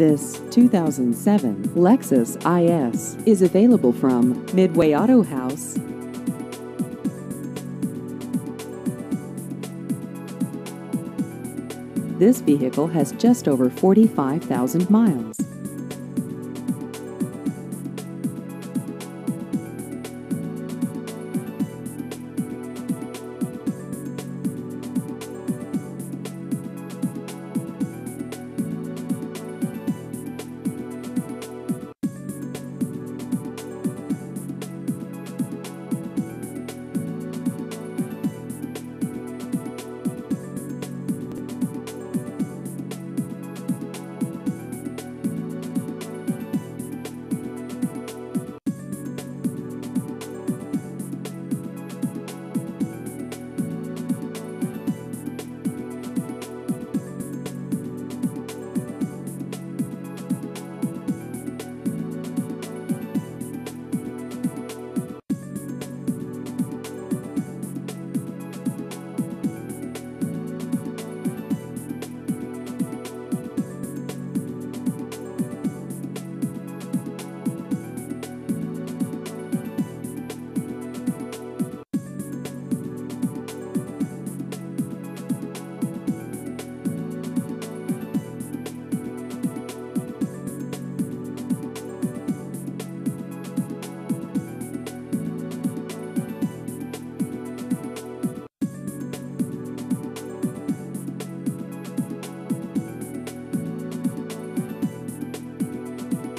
This 2007 Lexus IS is available from Midway Autohaus. This vehicle has just over 45,000 miles.